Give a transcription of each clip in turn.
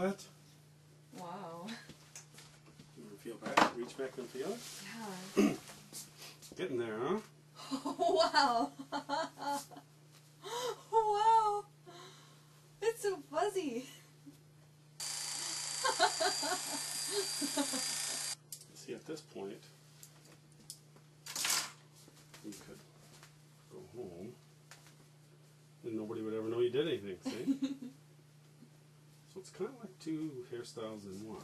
Feel that? Wow. You wanna feel back? Reach back and feel it? Yeah. Getting there, huh? wow. wow. It's so fuzzy. See, at this point, hairstyles in one.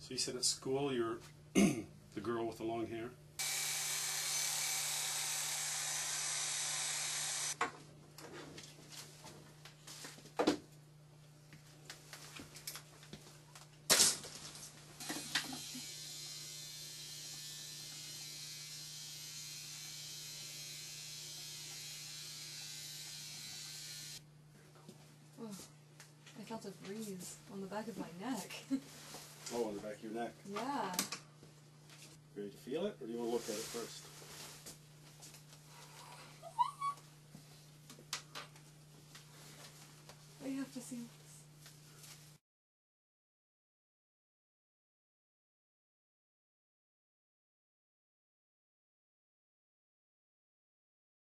So you said at school you're the girl with the long hair? Oh, I felt a breeze on the back of my neck. Oh, on the back of your neck. yeah. Ready to feel it, or do you want to look at it first? I have to see